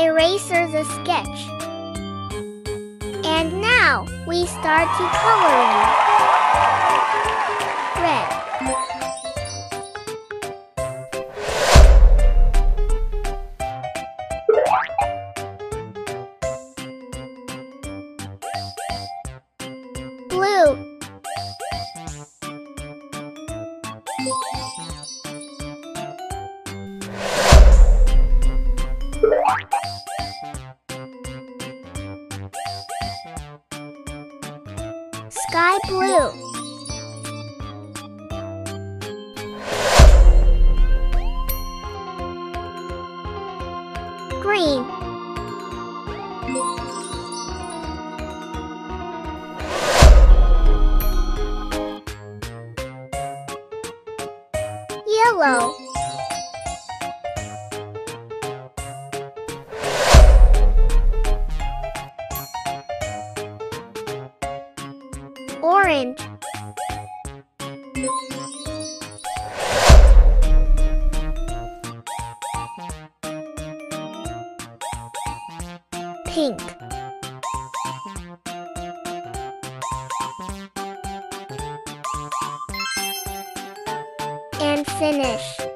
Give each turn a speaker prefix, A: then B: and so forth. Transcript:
A: eraser the sketch. And now we start to coloring. Red. Blue. Sky blue. Green. Yellow. Orange. Pink. And finish.